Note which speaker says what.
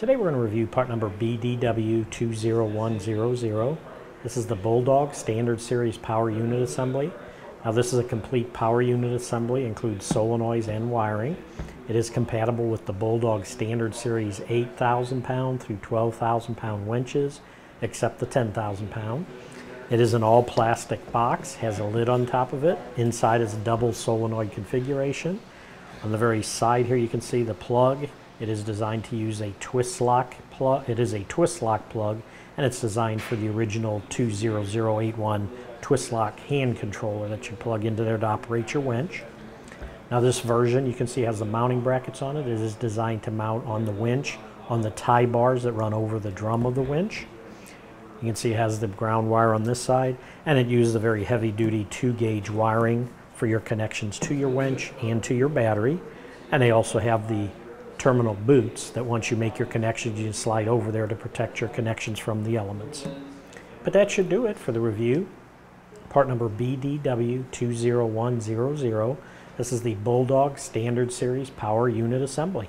Speaker 1: Today we're going to review part number BDW20100. This is the Bulldog Standard Series Power Unit Assembly. Now this is a complete power unit assembly, includes solenoids and wiring. It is compatible with the Bulldog Standard Series 8,000 pound through 12,000 pound winches, except the 10,000 pound. It is an all plastic box, has a lid on top of it. Inside is a double solenoid configuration. On the very side here you can see the plug it is designed to use a twist lock plug. It is a twist lock plug, and it's designed for the original 20081 twist lock hand controller that you plug into there to operate your winch. Now this version you can see has the mounting brackets on it. It is designed to mount on the winch on the tie bars that run over the drum of the winch. You can see it has the ground wire on this side and it uses a very heavy duty 2 gauge wiring for your connections to your winch and to your battery. And they also have the terminal boots that once you make your connections, you slide over there to protect your connections from the elements. But that should do it for the review. Part number BDW20100. This is the Bulldog Standard Series Power Unit Assembly.